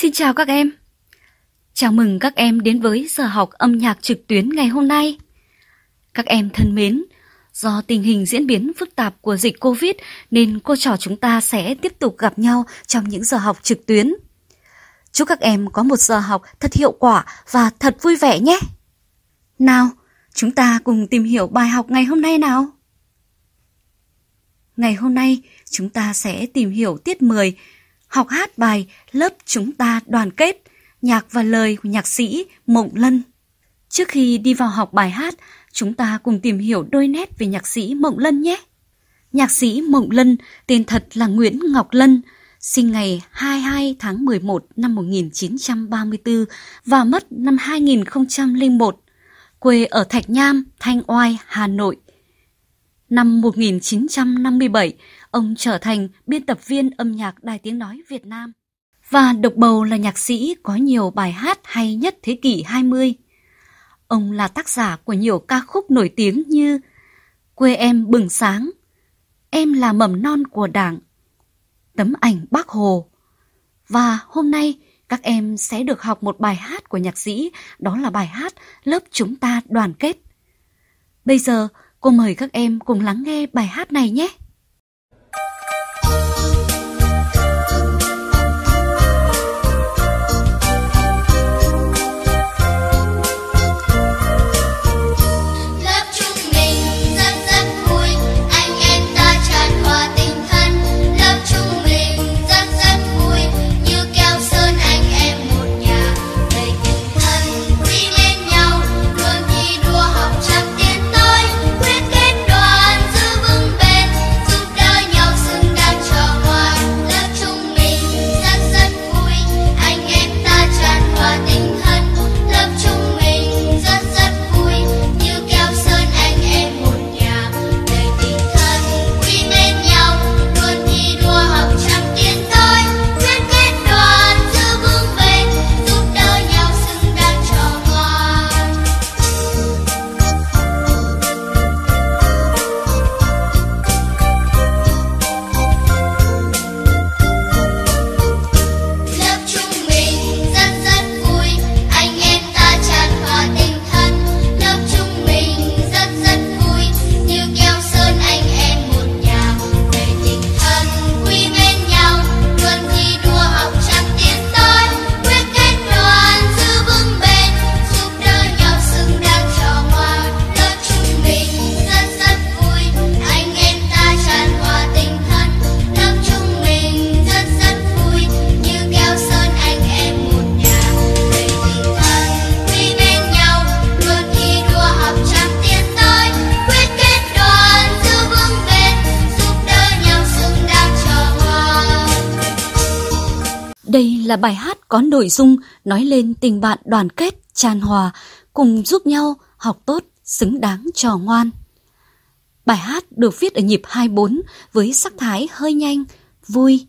Xin chào các em. Chào mừng các em đến với giờ học âm nhạc trực tuyến ngày hôm nay. Các em thân mến, do tình hình diễn biến phức tạp của dịch Covid nên cô trò chúng ta sẽ tiếp tục gặp nhau trong những giờ học trực tuyến. Chúc các em có một giờ học thật hiệu quả và thật vui vẻ nhé. Nào, chúng ta cùng tìm hiểu bài học ngày hôm nay nào. Ngày hôm nay, chúng ta sẽ tìm hiểu tiết 10 học hát bài Lớp chúng ta đoàn kết, nhạc và lời của nhạc sĩ Mộng Lân. Trước khi đi vào học bài hát, chúng ta cùng tìm hiểu đôi nét về nhạc sĩ Mộng Lân nhé. Nhạc sĩ Mộng Lân tên thật là Nguyễn Ngọc Lân, sinh ngày 22 tháng 11 năm 1934 và mất năm 2001, quê ở Thạch Nham, Thanh Oai, Hà Nội. Năm 1957, ông trở thành biên tập viên âm nhạc Đài Tiếng Nói Việt Nam và độc bầu là nhạc sĩ có nhiều bài hát hay nhất thế kỷ 20. Ông là tác giả của nhiều ca khúc nổi tiếng như Quê em bừng sáng, Em là mầm non của Đảng, Tấm ảnh Bác Hồ. Và hôm nay các em sẽ được học một bài hát của nhạc sĩ, đó là bài hát Lớp chúng ta đoàn kết. Bây giờ, cô mời các em cùng lắng nghe bài hát này nhé. Đây là bài hát có nội dung nói lên tình bạn đoàn kết, tràn hòa, cùng giúp nhau học tốt, xứng đáng trò ngoan. Bài hát được viết ở nhịp 24 với sắc thái hơi nhanh, vui.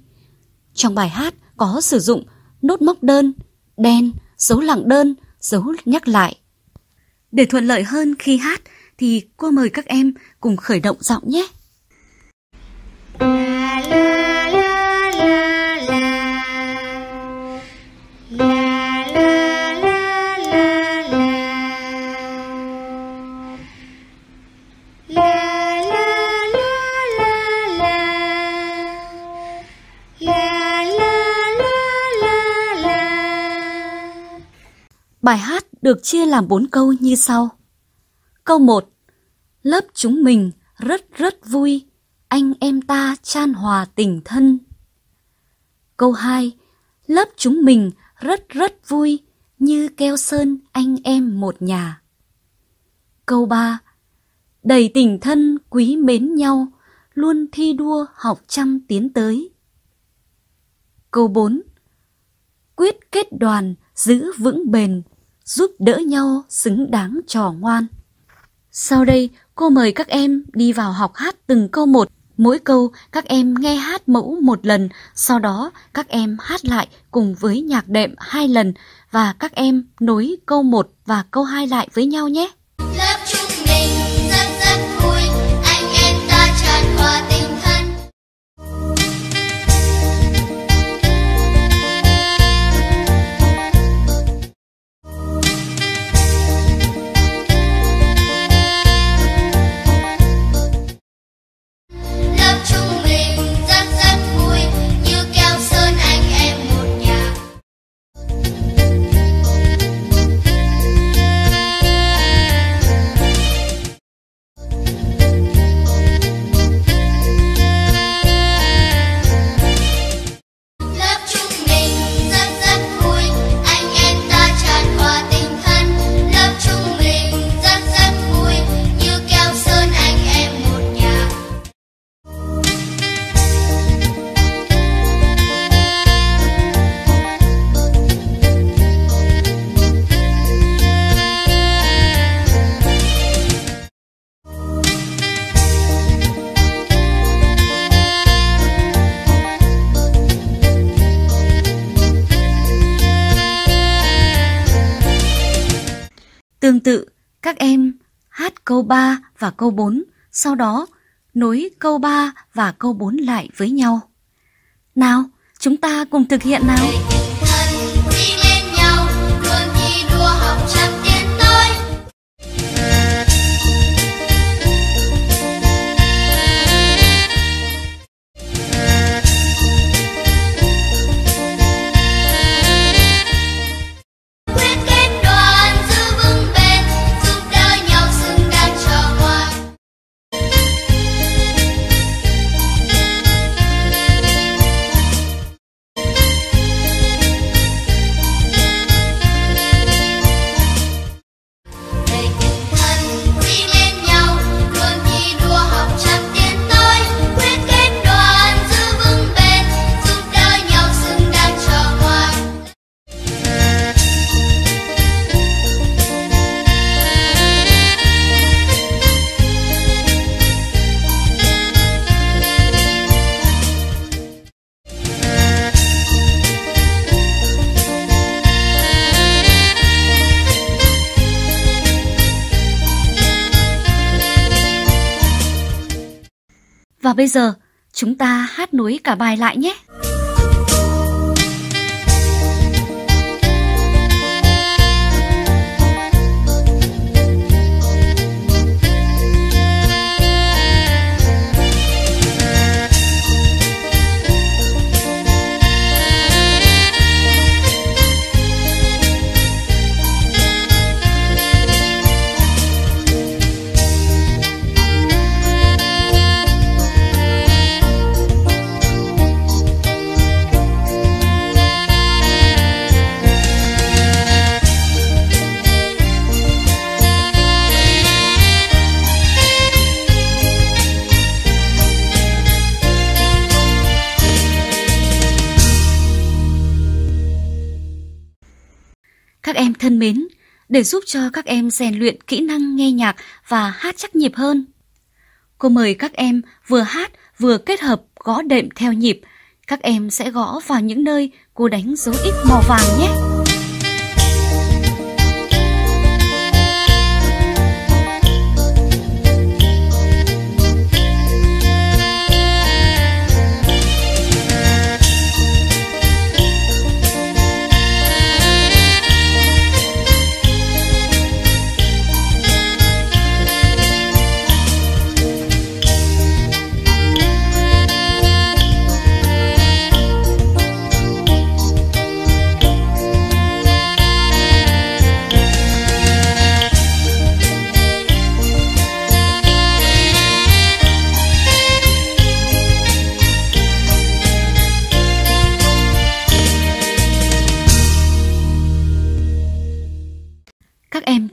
Trong bài hát có sử dụng nốt móc đơn, đen, dấu lặng đơn, dấu nhắc lại. Để thuận lợi hơn khi hát thì cô mời các em cùng khởi động giọng nhé. Được chia làm bốn câu như sau. Câu 1. Lớp chúng mình rất rất vui, anh em ta chan hòa tình thân. Câu 2. Lớp chúng mình rất rất vui, như keo sơn anh em một nhà. Câu 3. Đầy tình thân quý mến nhau, luôn thi đua học chăm tiến tới. Câu 4. Quyết kết đoàn giữ vững bền, giúp đỡ nhau xứng đáng trò ngoan. Sau đây, cô mời các em đi vào học hát từng câu một. Mỗi câu các em nghe hát mẫu một lần, sau đó các em hát lại cùng với nhạc đệm hai lần và các em nối câu một và câu hai lại với nhau nhé. Tương tự, các em hát câu 3 và câu 4, sau đó nối câu 3 và câu 4 lại với nhau. Nào, chúng ta cùng thực hiện nào. Và bây giờ, chúng ta hát nối cả bài lại nhé. Mến, để giúp cho các em rèn luyện kỹ năng nghe nhạc và hát chắc nhịp hơn. Cô mời các em vừa hát vừa kết hợp gõ đệm theo nhịp. Các em sẽ gõ vào những nơi cô đánh dấu ít màu vàng nhé.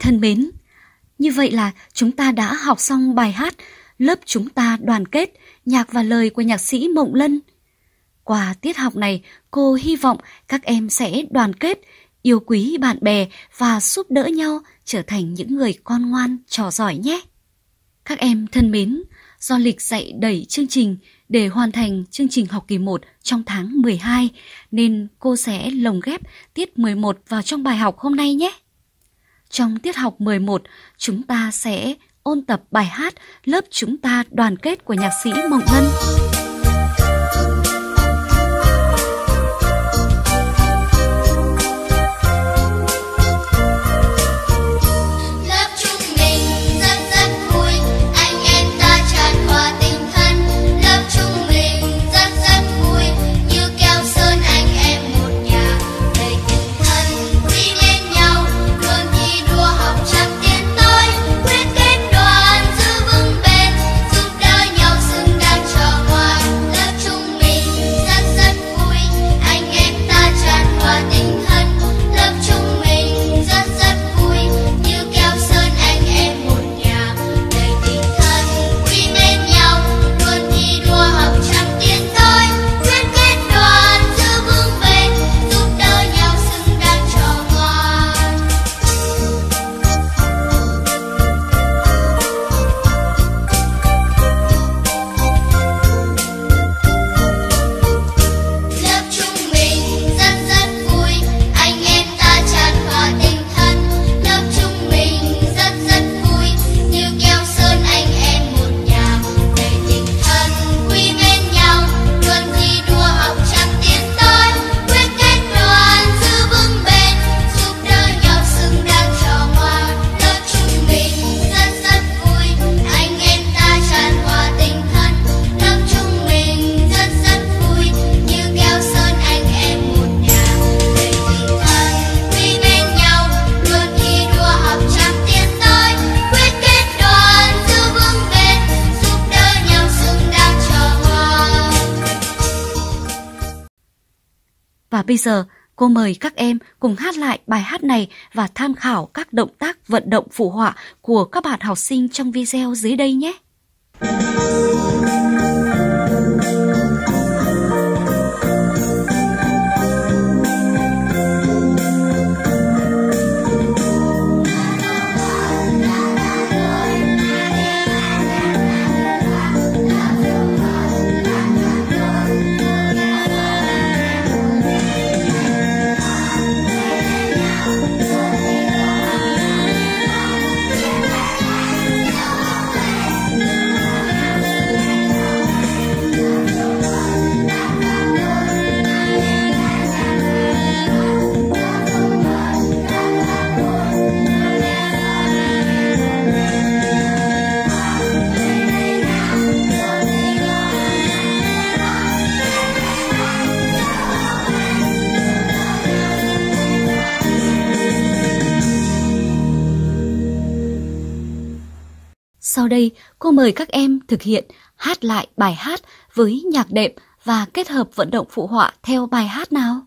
Thân mến, như vậy là chúng ta đã học xong bài hát Lớp chúng ta đoàn kết, nhạc và lời của nhạc sĩ Mộng Lân. Qua tiết học này, cô hy vọng các em sẽ đoàn kết, yêu quý bạn bè và giúp đỡ nhau trở thành những người con ngoan, trò giỏi nhé. Các em thân mến, do lịch dạy đẩy chương trình để hoàn thành chương trình học kỳ 1 trong tháng 12 nên cô sẽ lồng ghép tiết 11 vào trong bài học hôm nay nhé. Trong tiết học 11, chúng ta sẽ ôn tập bài hát Lớp chúng ta đoàn kết của nhạc sĩ Mộng Ngân. Bây giờ, cô mời các em cùng hát lại bài hát này và tham khảo các động tác vận động phụ họa của các bạn học sinh trong video dưới đây nhé. Cô mời các em thực hiện hát lại bài hát với nhạc đệm và kết hợp vận động phụ họa theo bài hát nào.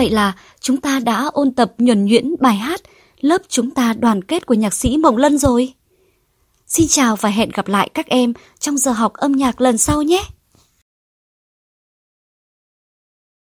Vậy là chúng ta đã ôn tập nhuần nhuyễn bài hát Lớp chúng ta đoàn kết của nhạc sĩ Mộng Lân rồi. Xin chào và hẹn gặp lại các em trong giờ học âm nhạc lần sau nhé!